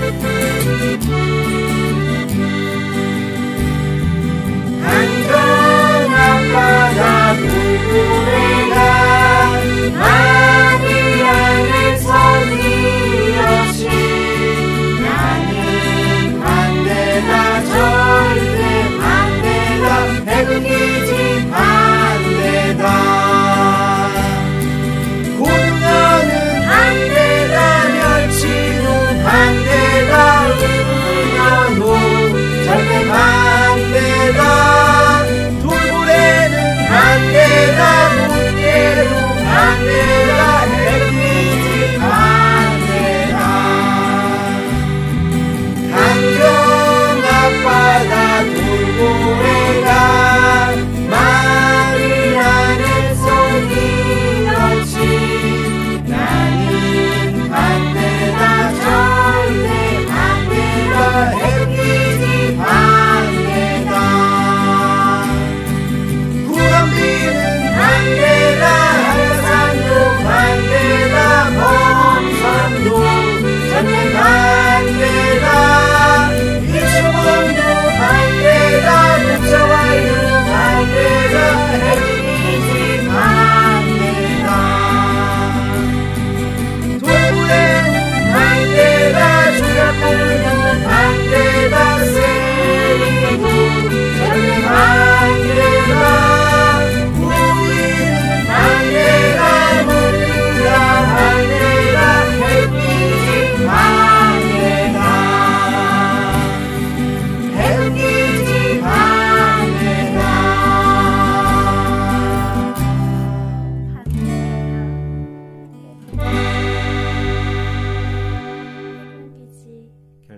Música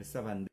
seven